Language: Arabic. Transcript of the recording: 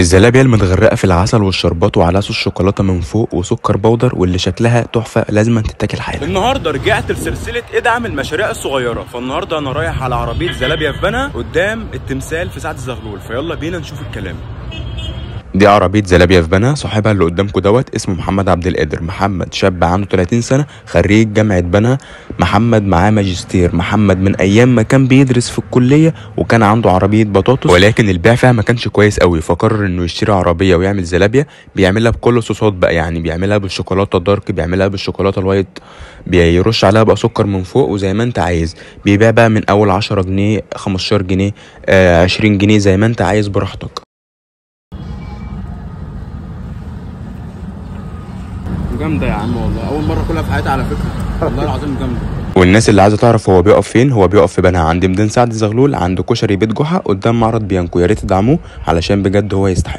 الزلابية المتغرقة في العسل والشربات وعليها صوص شوكولاتة من فوق وسكر بودر واللي شكلها تحفة لازم تتاكل حالا. النهارده رجعت لسلسلة إدعم المشاريع الصغيرة. فالنهاردة أنا رايح على عربية زلابيا في بنها قدام التمثال في سعد الزغلول. فيلا بينا نشوف الكلام. دي عربية زلابيا في بنها صاحبها اللي قدامكم دوت اسمه محمد عبد القادر. محمد شاب عنده 30 سنة خريج جامعة بنها. محمد معاه ماجستير. محمد من أيام ما كان بيدرس في الكلية وكان عنده عربية بطاطس. ولكن البيع فيها ما كانش كويس قوي. فقرر إنه يشتري عربية ويعمل زلابيا بيعملها بكل الصوصات بقى يعني. بيعملها بالشوكولاتة ال dark بيعملها بالشوكولاتة ال white. بيرش عليها بقى سكر من فوق وزي ما أنت عايز. بيبيع بقى من أول 10 جنيه 15 جنيه آه 20 جنيه زي ما أنت عايز براحتك. جامدة يا عم والله. أول مرة اكلها في حياتي على فكرة. والله العظيم جامدة. والناس اللي عايزة تعرف هو بيقف فين هو بيقف في بنها. عند ميدان سعد الزغلول عند كشري بيت جحا قدام معرض بيانكو. يا ريت تدعموه علشان بجد هو يستحق.